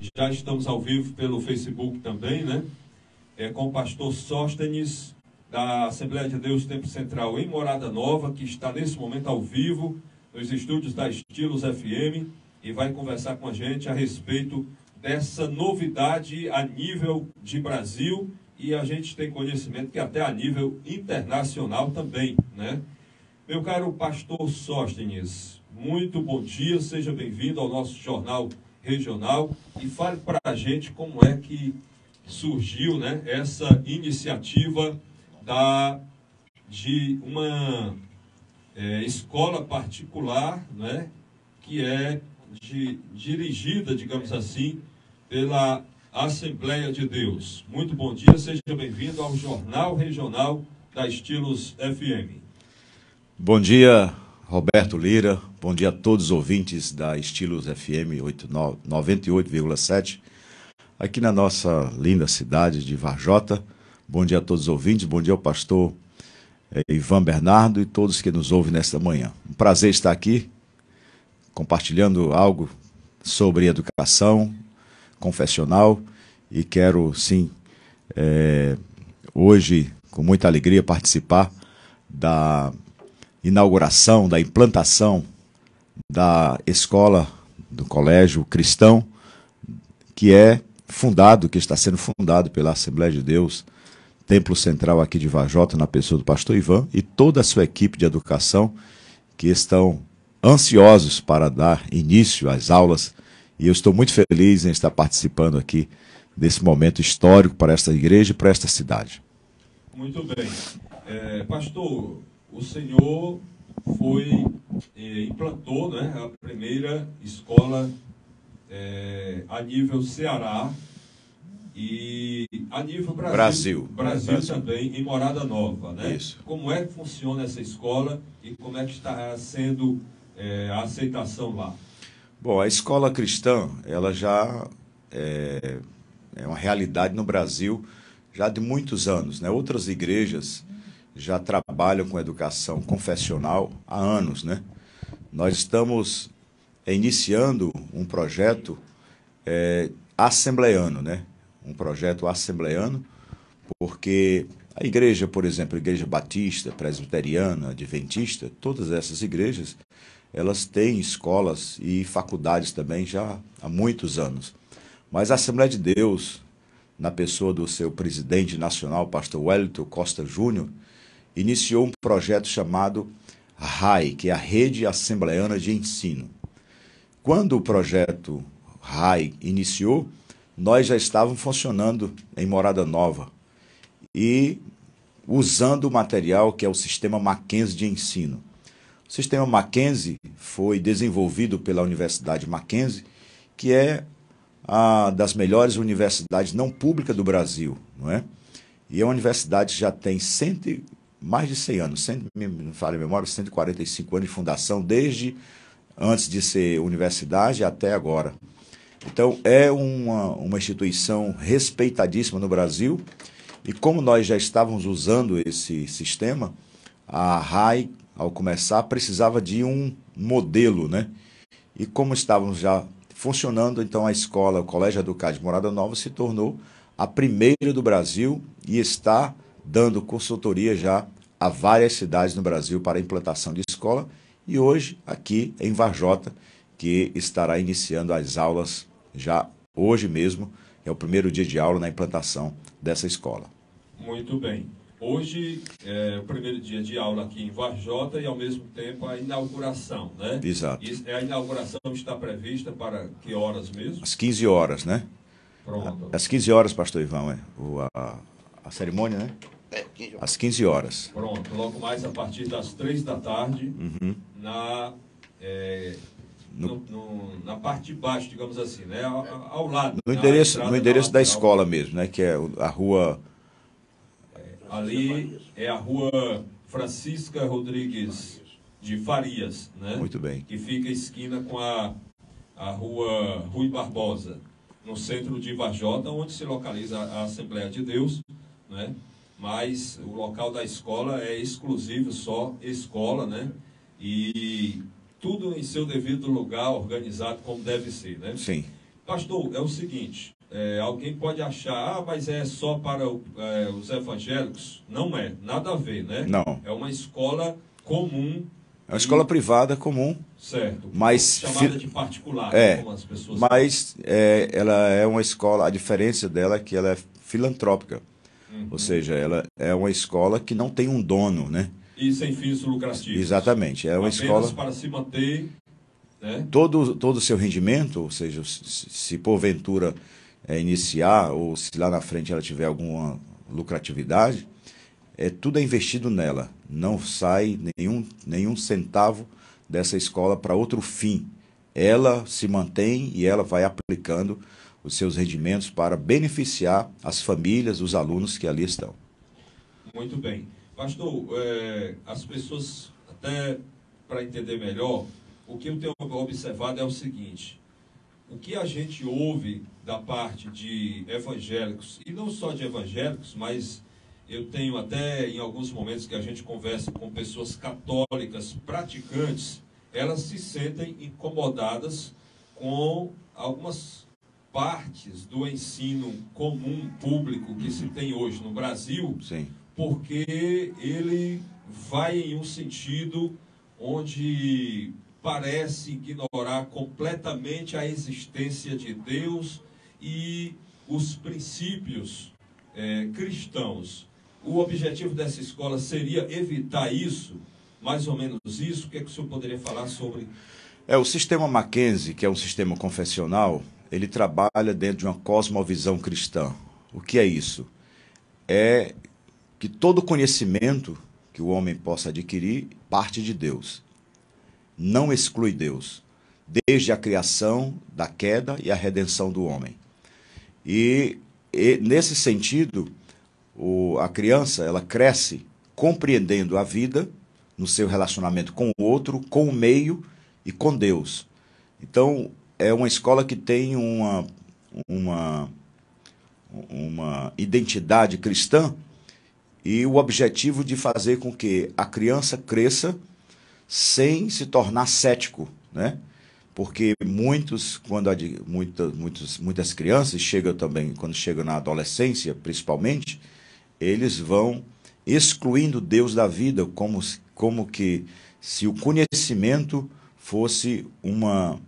Já estamos ao vivo pelo Facebook também, né? É, com o pastor Sóstenes, da Assembleia de Deus Tempo Central em Morada Nova, que está nesse momento ao vivo nos estúdios da Estilos FM e vai conversar com a gente a respeito dessa novidade a nível de Brasil e a gente tem conhecimento que até a nível internacional também, né? Meu caro pastor Sóstenes, muito bom dia, seja bem-vindo ao nosso jornal regional e fale para a gente como é que surgiu né, essa iniciativa da, de uma é, escola particular, né, que é de, dirigida, digamos assim, pela Assembleia de Deus. Muito bom dia, seja bem-vindo ao Jornal Regional da Estilos FM. Bom dia, Roberto Lira. Bom dia a todos os ouvintes da Estilos FM 98,7, aqui na nossa linda cidade de Varjota. Bom dia a todos os ouvintes, bom dia ao pastor eh, Ivan Bernardo e todos que nos ouvem nesta manhã. Um prazer estar aqui compartilhando algo sobre educação confessional e quero sim é, hoje com muita alegria participar da inauguração, da implantação da escola do colégio cristão que é fundado, que está sendo fundado pela Assembleia de Deus, Templo Central aqui de Vajota, na pessoa do pastor Ivan e toda a sua equipe de educação que estão ansiosos para dar início às aulas e eu estou muito feliz em estar participando aqui desse momento histórico para esta igreja e para esta cidade. Muito bem. É, pastor, o senhor foi, é, implantou né, a primeira escola é, a nível Ceará e a nível Brasil. Brasil. Brasil, Brasil. também, em Morada Nova. Né? Isso. Como é que funciona essa escola e como é que está sendo é, a aceitação lá? Bom, a escola cristã, ela já é, é, uma realidade no Brasil já de muitos anos. Né? Outras igrejas já trabalham com educação confessional há anos. Né? Nós estamos iniciando um projeto é, assembleano, né? um projeto assembleano, porque a igreja, por exemplo, a igreja batista, presbiteriana, adventista, todas essas igrejas, elas têm escolas e faculdades também já há muitos anos. Mas a Assembleia de Deus, na pessoa do seu presidente nacional, pastor Wellington Costa Júnior, iniciou um projeto chamado RAI, que é a Rede Assembleana de Ensino. Quando o projeto RAI iniciou, nós já estávamos funcionando em Morada Nova e usando o material que é o sistema Mackenzie de ensino. O sistema Mackenzie foi desenvolvido pela Universidade Mackenzie, que é a das melhores universidades não públicas do Brasil, não é? E é uma universidade que já tem cento, mais de 100 anos, cento, não falo em memória, 145 anos de fundação, desde antes de ser universidade até agora. Então, é uma, uma instituição respeitadíssima no Brasil, e como nós já estávamos usando esse sistema, a RAI ao começar, precisava de um modelo, né? E como estávamos já funcionando, então a escola, o Colégio Educado de Morada Nova se tornou a primeira do Brasil e está dando consultoria já a várias cidades no Brasil para a implantação de escola e hoje aqui em Varjota, que estará iniciando as aulas já hoje mesmo, é o primeiro dia de aula na implantação dessa escola. Muito bem. Hoje é o primeiro dia de aula aqui em Varjota e, ao mesmo tempo, a inauguração, né? Exato. E a inauguração está prevista para que horas mesmo? Às 15 horas, né? Pronto. Às 15 horas, pastor Ivan, é? O, a, a cerimônia, né? É, que- Às 15 horas. Pronto. Logo mais a partir das três da tarde, Uhum. na, é, no- no- na parte de baixo, digamos assim, né? Ao, ao lado. No endereço, no endereço da lateral. escola mesmo, né? Que é a rua. Ali é a rua Francisca Rodrigues de Farias, né? Muito bem. que fica esquina com a, a rua Rui Barbosa, no centro de Varjota, onde se localiza a Assembleia de Deus, né? Mas o local da escola é exclusivo, só escola, né? E tudo em seu devido lugar, organizado como deve ser, né? Sim. Pastor, é o seguinte, é, alguém pode achar, ah, mas é só para é, os evangélicos. Não é, nada a ver, né? Não. É uma escola comum. É uma escola privada comum. Certo. Mas chamada de particular, é, como as pessoas Mas é, ela é uma escola, a diferença dela é que ela é filantrópica. Uhum. Ou seja, ela é uma escola que não tem um dono, né? E sem fins lucrativos. Exatamente. É uma Apenas escola. para se manter. Né? Todo, todo o seu rendimento, ou seja, se, se porventura é, iniciar ou se lá na frente ela tiver alguma lucratividade, é, tudo é investido nela. Não sai nenhum, nenhum centavo dessa escola para outro fim. Ela se mantém e ela vai aplicando os seus rendimentos para beneficiar as famílias, os alunos que ali estão. Muito bem. Pastor, é, as pessoas, até para entender melhor, o que eu tenho observado é o seguinte: o que a gente ouve da parte de evangélicos, e não só de evangélicos, mas eu tenho até em alguns momentos que a gente conversa com pessoas católicas praticantes, elas se sentem incomodadas com algumas partes do ensino comum público que se tem hoje no Brasil, Sim. porque ele vai em um sentido onde parece ignorar completamente a existência de Deus e os princípios é, cristãos. O objetivo dessa escola seria evitar isso, mais ou menos isso. O que, é que o senhor poderia falar sobre? É, o sistema Mackenzie, que é um sistema confessional, ele trabalha dentro de uma cosmovisão cristã. O que é isso? É que todo conhecimento que o homem possa adquirir parte de Deus não exclui Deus, desde a criação, da queda e a redenção do homem. E, e nesse sentido, o, a criança ela cresce compreendendo a vida no seu relacionamento com o outro, com o meio e com Deus. Então, é uma escola que tem uma, uma, uma identidade cristã e o objetivo de fazer com que a criança cresça sem se tornar cético, né? Porque muitos, quando muitas, muitos, muitas crianças chegam também, quando chegam na adolescência, principalmente, eles vão excluindo Deus da vida, como, como que se o conhecimento fosse uma,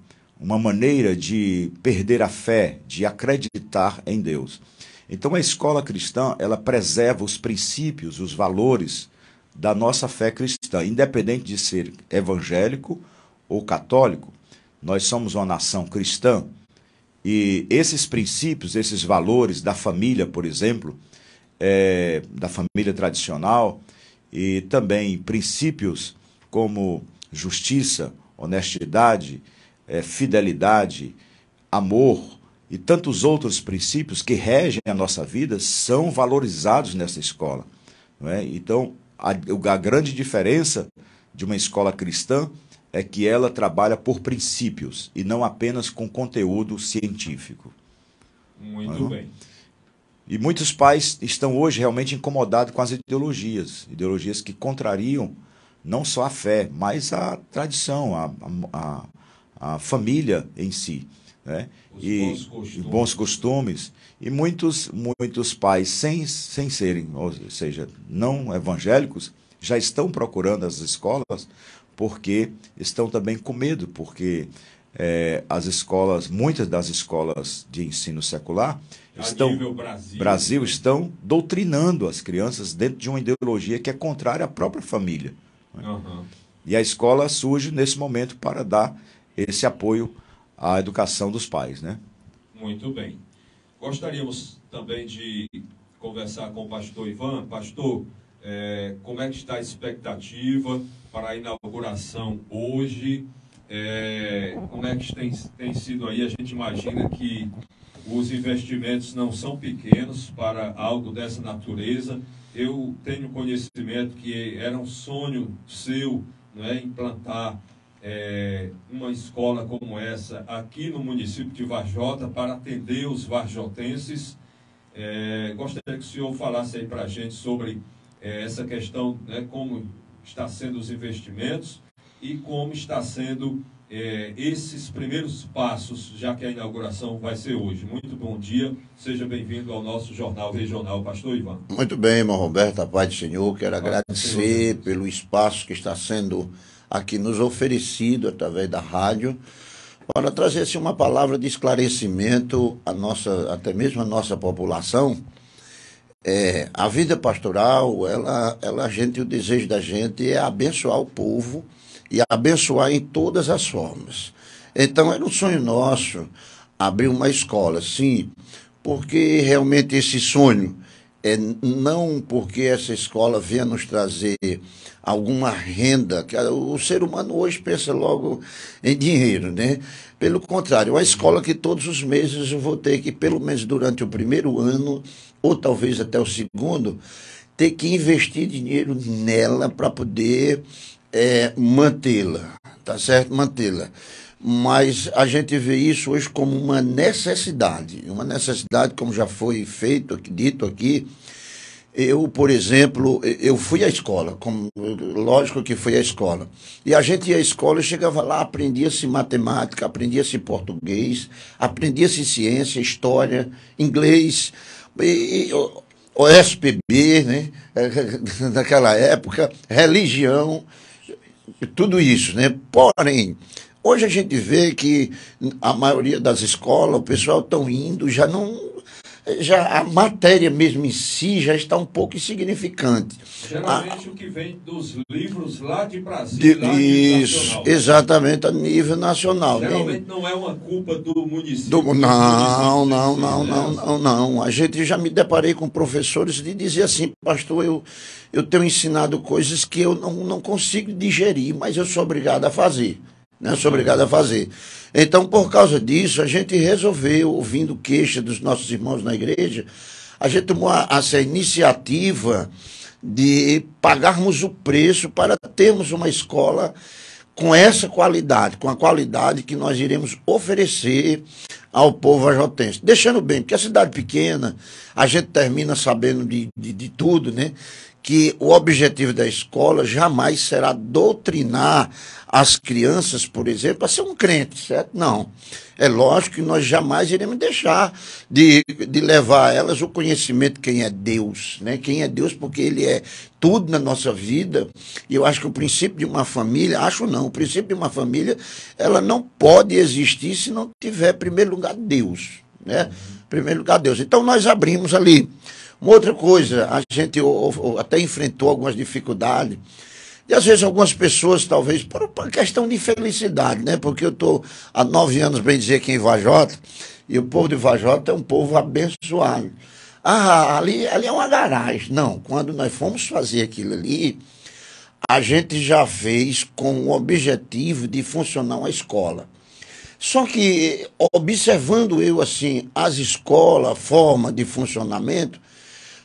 uma maneira de perder a fé, de acreditar em Deus. Então a escola cristã, ela preserva os princípios, os valores da nossa fé cristã, independente de ser evangélico ou católico. Nós somos uma nação cristã e esses princípios, esses valores da família, por exemplo, é, da família tradicional e também princípios como justiça, honestidade, é, fidelidade, amor e tantos outros princípios que regem a nossa vida são valorizados nessa escola. É? Então, a, a grande diferença de uma escola cristã é que ela trabalha por princípios e não apenas com conteúdo científico. Muito uhum. bem. E muitos pais estão hoje realmente incomodados com as ideologias, ideologias que contrariam não só a fé, mas a tradição, a, a, a família em si. Né? E bons costumes. bons costumes. E muitos, muitos pais, sem, sem serem, ou seja, não evangélicos, já estão procurando as escolas porque estão também com medo, porque é, as escolas, muitas das escolas de ensino secular, estão Brasil, Brasil estão doutrinando as crianças dentro de uma ideologia que é contrária à própria família. Uhum. E a escola surge nesse momento para dar esse apoio à educação dos pais, né? Muito bem. Gostaríamos também de conversar com o pastor Ivan. Pastor, é, como é que está a expectativa para a inauguração hoje? É, como é que tem, tem sido aí? A gente imagina que os investimentos não são pequenos para algo dessa natureza. Eu tenho conhecimento que era um sonho seu né, implantar é, uma escola como essa aqui no município de Varjota para atender os varjotenses. É, gostaria que o senhor falasse aí para a gente sobre é, essa questão, né, como está sendo os investimentos e como está sendo é, esses primeiros passos, já que a inauguração vai ser hoje. Muito bom dia, seja bem-vindo ao nosso Jornal Regional, Pastor Ivan. Muito bem, irmão Roberto, a paz do Senhor, quero agradecer pelo espaço que está sendo aqui nos oferecido através da rádio, para trazer assim, uma palavra de esclarecimento à nossa, até mesmo à nossa população. É, a vida pastoral, ela, ela, a gente, o desejo da gente é abençoar o povo, e abençoar em todas as formas. Então era um sonho nosso abrir uma escola, sim, porque realmente esse sonho é não porque essa escola venha nos trazer alguma renda, que o ser humano hoje pensa logo em dinheiro, né? Pelo contrário, uma escola que todos os meses eu vou ter que, pelo menos durante o primeiro ano, ou talvez até o segundo, ter que investir dinheiro nela para poder é, mantê-la, tá certo? Mantê-la. Mas a gente vê isso hoje como uma necessidade, uma necessidade, como já foi feito, dito aqui. Eu, por exemplo, eu fui à escola, como, lógico que fui à escola. E a gente ia à escola e chegava lá, aprendia-se matemática, aprendia-se português, aprendia-se ciência, história, inglês. E, e, o SPB, né? Naquela época, religião tudo isso, né? Porém, hoje a gente vê que a maioria das escolas, o pessoal estão indo, já não já a matéria mesmo em si já está um pouco insignificante. Geralmente a, o que vem dos livros lá de Brasília. De, isso, exatamente, a nível nacional. Geralmente não é uma culpa do município. Do, não, não, não, não, não, não, não. A gente já me deparei com professores de dizer assim, pastor, eu, eu tenho ensinado coisas que eu não, não consigo digerir, mas eu sou obrigado a fazer né? Sou obrigado a fazer. Então, por causa disso, a gente resolveu, ouvindo queixa dos nossos irmãos na igreja, a gente tomou essa iniciativa de pagarmos o preço para termos uma escola com essa qualidade, com a qualidade que nós iremos oferecer ao povo ajotense. Deixando bem, porque a cidade pequena, a gente termina sabendo de, de, de tudo, né? Que o objetivo da escola jamais será doutrinar as crianças, por exemplo, a ser um crente, certo? Não. É lógico que nós jamais iremos deixar de, de levar a elas o conhecimento de quem é Deus, né? Quem é Deus, porque Ele é tudo na nossa vida. E eu acho que o princípio de uma família, acho não, o princípio de uma família, ela não pode existir se não tiver, em primeiro lugar, Deus, né? Em primeiro lugar, Deus. Então nós abrimos ali uma outra coisa, a gente até enfrentou algumas dificuldades. E às vezes algumas pessoas, talvez, por questão de felicidade, né? Porque eu estou há nove anos, bem dizer, aqui em Vajota, e o povo de Vajota é um povo abençoado. Ah, ali, ali é uma garagem. Não, quando nós fomos fazer aquilo ali, a gente já fez com o objetivo de funcionar uma escola. Só que, observando eu assim, as escolas, a forma de funcionamento,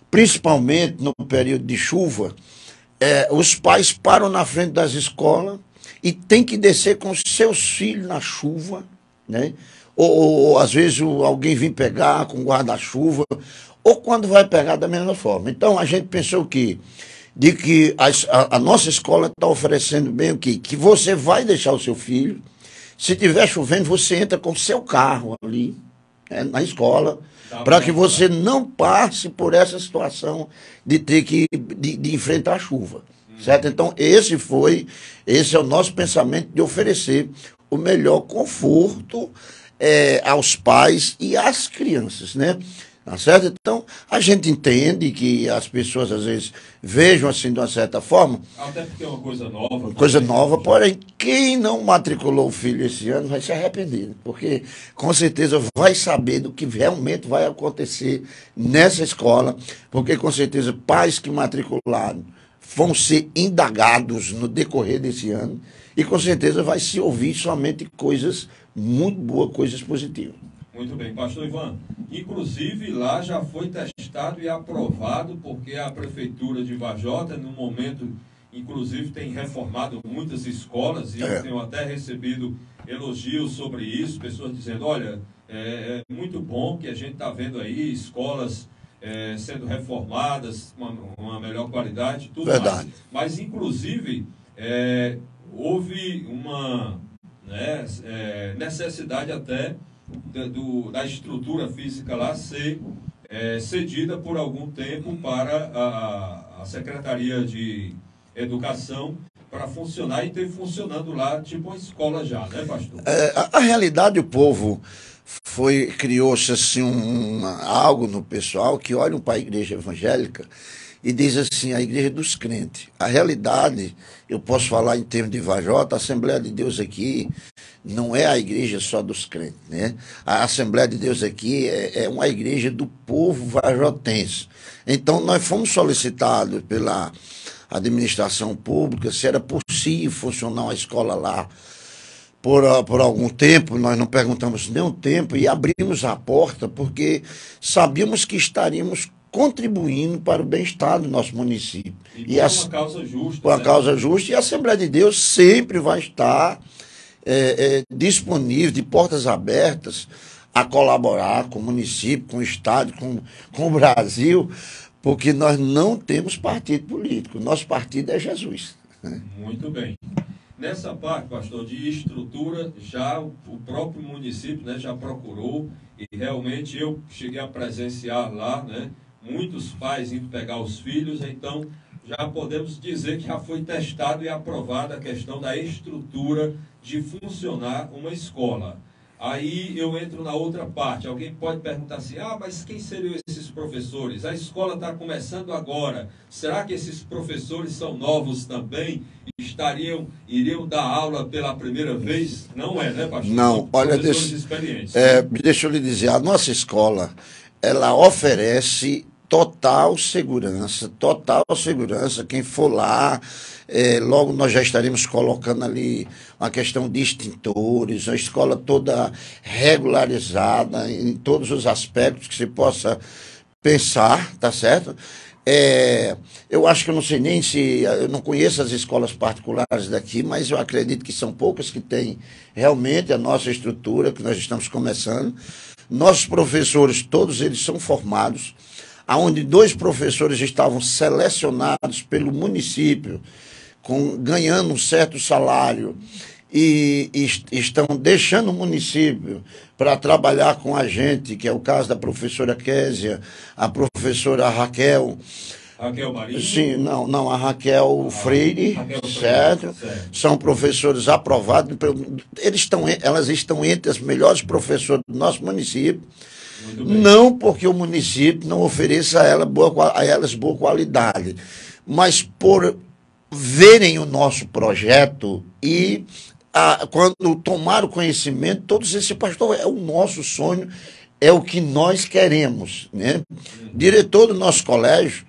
principalmente no período de chuva, é, os pais param na frente das escolas e tem que descer com seus filhos na chuva, né? Ou, ou, ou às vezes alguém vem pegar com guarda-chuva, ou quando vai pegar da mesma forma. Então a gente pensou que de que a, a, a nossa escola está oferecendo bem o que que você vai deixar o seu filho, se tiver chovendo você entra com seu carro ali né, na escola Tá para que você não passe por essa situação de ter que de, de enfrentar a chuva. Hum. Certo? Então, esse foi, esse é o nosso pensamento de oferecer o melhor conforto é, aos pais e às crianças, né? Tá certo? Então, a gente entende que as pessoas às vezes vejam assim de uma certa forma. Até porque é uma coisa nova. Coisa nova, porém, quem não matriculou o filho esse ano vai se arrepender, porque com certeza vai saber do que realmente vai acontecer nessa escola, porque com certeza pais que matricularam vão ser indagados no decorrer desse ano e com certeza vai se ouvir somente coisas muito boas, coisas positivas. Muito bem, pastor Ivan. Inclusive, lá já foi testado e aprovado, porque a prefeitura de Vajota, no momento, inclusive, tem reformado muitas escolas, e é. eu tenho até recebido elogios sobre isso, pessoas dizendo, olha, é, é muito bom que a gente está vendo aí escolas é, sendo reformadas, uma, uma, melhor qualidade, tudo Verdade. mais. Mas, inclusive, é, houve uma né, é, necessidade até da, do, da estrutura física lá ser é, cedida por algum tempo para a, a Secretaria de Educação para funcionar e ter funcionando lá, tipo uma escola já, né, pastor? É, a, a, realidade, o povo foi criou-se assim um, algo no pessoal que olham para a igreja evangélica e diz assim, a igreja dos crentes. A realidade, eu posso falar em termos de Vajota, a Assembleia de Deus aqui não é a igreja só dos crentes, né? A Assembleia de Deus aqui é, é uma igreja do povo vajotense. Então, nós fomos solicitados pela administração pública se era possível funcionar uma escola lá por, por algum tempo, nós não perguntamos nem um tempo e abrimos a porta porque sabíamos que estaríamos contribuindo para o bem-estar do nosso município. E, e a, uma causa justa. Uma né? causa justa, e a Assembleia de Deus sempre vai estar é, é, disponível, de portas abertas, a colaborar com o município, com o Estado, com, com o Brasil, porque nós não temos partido político. Nosso partido é Jesus. Muito bem. Nessa parte, pastor, de estrutura, já o próprio município né, já procurou e realmente eu cheguei a presenciar lá, né? Muitos pais indo pegar os filhos, então já podemos dizer que já foi testado e aprovada a questão da estrutura de funcionar uma escola. Aí eu entro na outra parte. Alguém pode perguntar assim: ah, mas quem seriam esses professores? A escola está começando agora. Será que esses professores são novos também? Estariam, iriam dar aula pela primeira vez? Não é, né, pastor? Não, olha, deixa, é, deixa eu lhe dizer: a nossa escola ela oferece total segurança, total segurança. Quem for lá, é, logo nós já estaremos colocando ali uma questão de extintores, a escola toda regularizada em todos os aspectos que se possa pensar, tá certo? É, eu acho que eu não sei nem se. Eu não conheço as escolas particulares daqui, mas eu acredito que são poucas que têm realmente a nossa estrutura, que nós estamos começando. Nossos professores, todos eles são formados aonde dois professores estavam selecionados pelo município, com, ganhando um certo salário, e, e estão deixando o município para trabalhar com a gente, que é o caso da professora Késia, a professora Raquel. Raquel Marinho? Sim, não, não, a Raquel ah, Freire, Raquel certo? certo? São professores aprovados, eles estão, elas estão entre as melhores professoras do nosso município. Não porque o município não ofereça a, ela boa, a elas boa qualidade, mas por verem o nosso projeto e a, quando tomar o conhecimento, todos esse pastor é o nosso sonho, é o que nós queremos. Né? Diretor do nosso colégio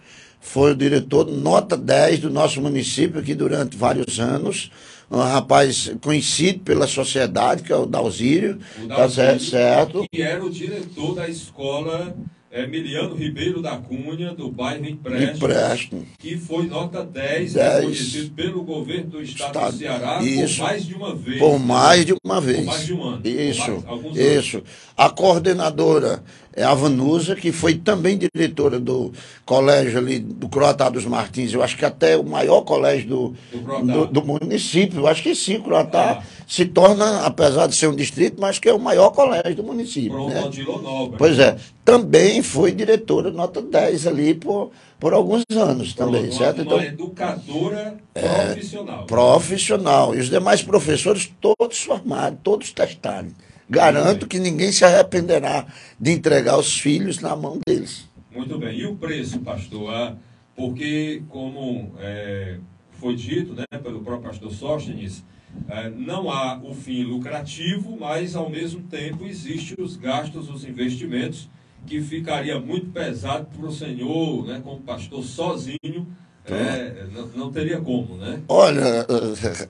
foi o diretor nota 10 do nosso município, que durante vários anos um rapaz conhecido pela sociedade, que é o Dalzírio, o tá certo? Que era o diretor da escola Emiliano Ribeiro da Cunha, do bairro Empréstimo, que foi nota 10, 10. reconhecido pelo governo do estado, estado, do Ceará isso. por mais de uma vez. Por mais de uma vez. Por mais de um ano. Isso, isso. Anos. A coordenadora é a Vanusa, que foi também diretora do colégio ali do Croatá dos Martins, eu acho que até o maior colégio do, do, do, do município, eu acho que sim, Croatá ah. se torna, apesar de ser um distrito, mas que é o maior colégio do município. Pronto, né? Nobre. Pois é, também foi diretora nota 10 ali por, por alguns anos também, Pronto, certo? Uma, uma então, educadora é, profissional. Profissional. E os demais professores todos formados, todos testados. Garanto que ninguém se arrependerá de entregar os filhos na mão deles. Muito bem. E o preço, pastor? Ah, porque, como é, foi dito né, pelo próprio pastor Sóstenes, é, não há o fim lucrativo, mas, ao mesmo tempo, existem os gastos, os investimentos, que ficaria muito pesado para o senhor, né, como pastor sozinho, é, não, não, teria como, né? Olha,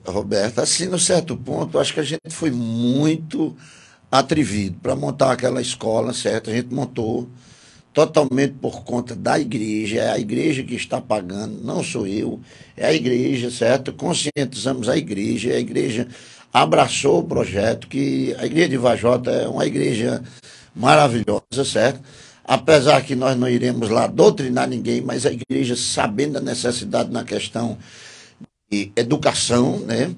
Roberto, assim, no certo ponto, acho que a gente foi muito atrevido para montar aquela escola, certo? A gente montou totalmente por conta da igreja, é a igreja que está pagando, não sou eu, é a igreja, certo? Conscientizamos a igreja, a igreja abraçou o projeto, que a igreja de Vajota é uma igreja maravilhosa, certo? Apesar que nós não iremos lá doutrinar ninguém, mas a igreja sabendo da necessidade na questão de educação, né?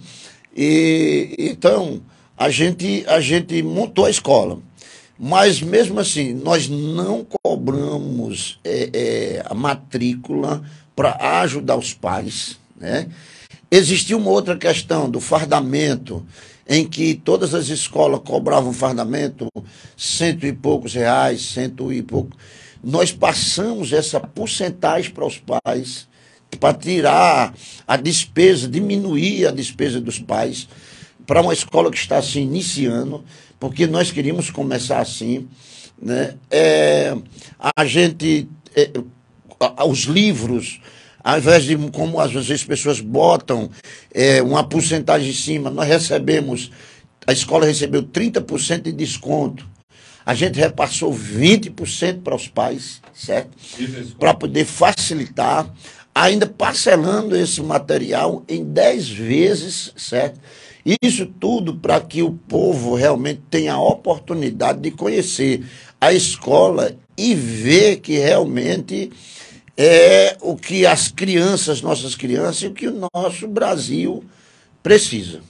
E então a gente, a gente montou a escola. Mas mesmo assim, nós não cobramos é, é, a matrícula para ajudar os pais. Né? Existia uma outra questão do fardamento, em que todas as escolas cobravam fardamento, cento e poucos reais, cento e pouco. Nós passamos essa porcentagem para os pais, para tirar a despesa, diminuir a despesa dos pais, para uma escola que está se iniciando, porque nós queríamos começar assim. Né? É, a gente. É, os livros ao invés de, como às vezes as pessoas botam é, uma porcentagem em cima, nós recebemos, a escola recebeu 30% de desconto. A gente repassou 20% para os pais, certo? Para poder facilitar, ainda parcelando esse material em 10 vezes, certo? Isso tudo para que o povo realmente tenha a oportunidade de conhecer a escola e ver que realmente é o que as crianças, nossas crianças, e o que o nosso Brasil precisa.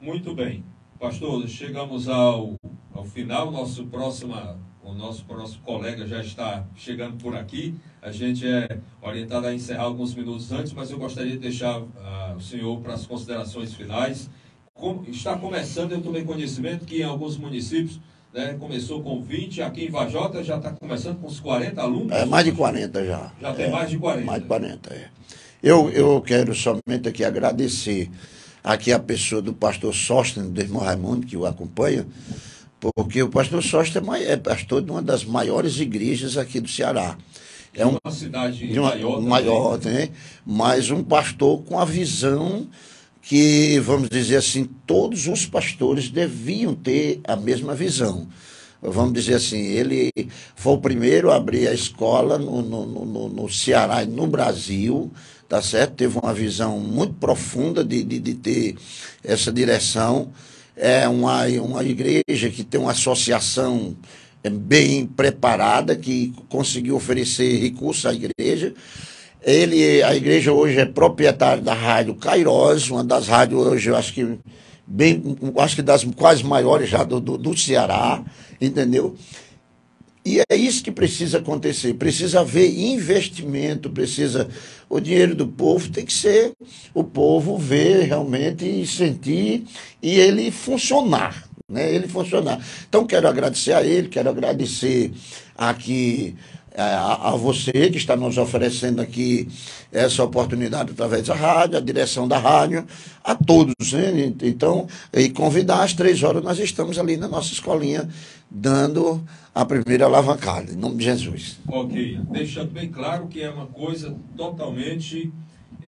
Muito bem. Pastor, chegamos ao, ao final. Nosso próximo, o nosso próximo colega já está chegando por aqui. A gente é orientado a encerrar alguns minutos antes, mas eu gostaria de deixar uh, o senhor para as considerações finais. Como está começando, eu tomei conhecimento que em alguns municípios né? Começou com 20, aqui em Vajota já está começando com uns 40 alunos. É, mais de 40 já. Já tem é, mais de 40. Mais de 40, é. Eu, eu quero somente aqui agradecer aqui a pessoa do pastor Sóstenes, do irmão Raimundo, que o acompanha, porque o pastor Sóstenes é, é pastor de uma das maiores igrejas aqui do Ceará. É uma, uma cidade de uma, maior, maior né? mas um pastor com a visão que, vamos dizer assim, todos os pastores deviam ter a mesma visão. Vamos dizer assim, ele foi o primeiro a abrir a escola no, no, no, no Ceará e no Brasil, tá certo? Teve uma visão muito profunda de, de, de ter essa direção. É uma, uma igreja que tem uma associação bem preparada, que conseguiu oferecer recursos à igreja. Ele, a igreja hoje é proprietária da rádio Cairós, uma das rádios hoje, eu acho que bem, acho que das quase maiores já do, do, do Ceará, entendeu? E é isso que precisa acontecer. Precisa haver investimento, precisa. O dinheiro do povo tem que ser o povo ver realmente e sentir e ele funcionar. Né? Ele funcionar. Então, quero agradecer a ele, quero agradecer aqui é, a, a, você que está nos oferecendo aqui essa oportunidade através da rádio, a direção da rádio, a todos, né? Então, e convidar às três horas, nós estamos ali na nossa escolinha dando a primeira alavancada, em nome de Jesus. Ok, deixando bem claro que é uma coisa totalmente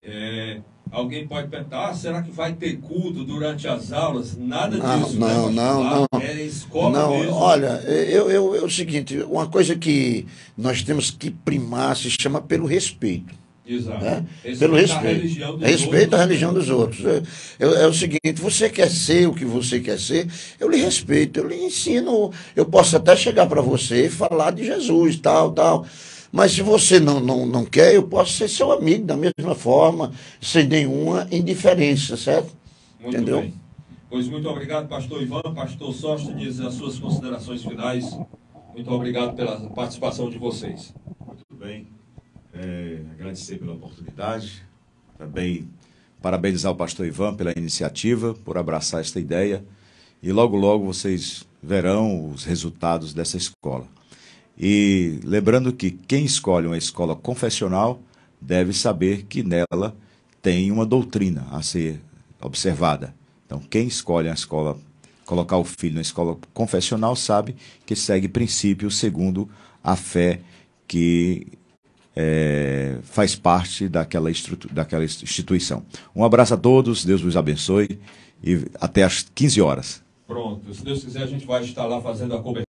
é, Alguém pode perguntar, ah, será que vai ter culto durante as aulas? Nada não, disso. Não, né? não, não. É escola não, mesmo. Olha, eu, eu, é o seguinte, uma coisa que nós temos que primar se chama pelo respeito. Exato. Né? Pelo respeito. respeito à religião dos outros. É, é, é, o seguinte, você quer ser o que você quer ser, eu lhe respeito, eu lhe ensino, eu posso até chegar para você e falar de Jesus, tal, tal. Mas se você não, não, não quer, eu posso ser seu amigo da mesma forma, sem nenhuma indiferença, certo? Muito Entendeu? bem. Pois muito obrigado, pastor Ivan, pastor Sóstenes, as suas considerações finais. Muito obrigado pela participação de vocês. Muito bem. É, agradecer pela oportunidade. Também parabenizar o pastor Ivan pela iniciativa, por abraçar esta ideia. E logo, logo vocês verão os resultados dessa escola. E lembrando que quem escolhe uma escola confessional deve saber que nela tem uma doutrina a ser observada. Então, quem escolhe a escola, colocar o filho na escola confessional, sabe que segue princípios segundo a fé que é, faz parte daquela, daquela instituição. Um abraço a todos, Deus vos abençoe e até às 15 horas. Pronto, se Deus quiser, a gente vai estar lá fazendo a cobertura.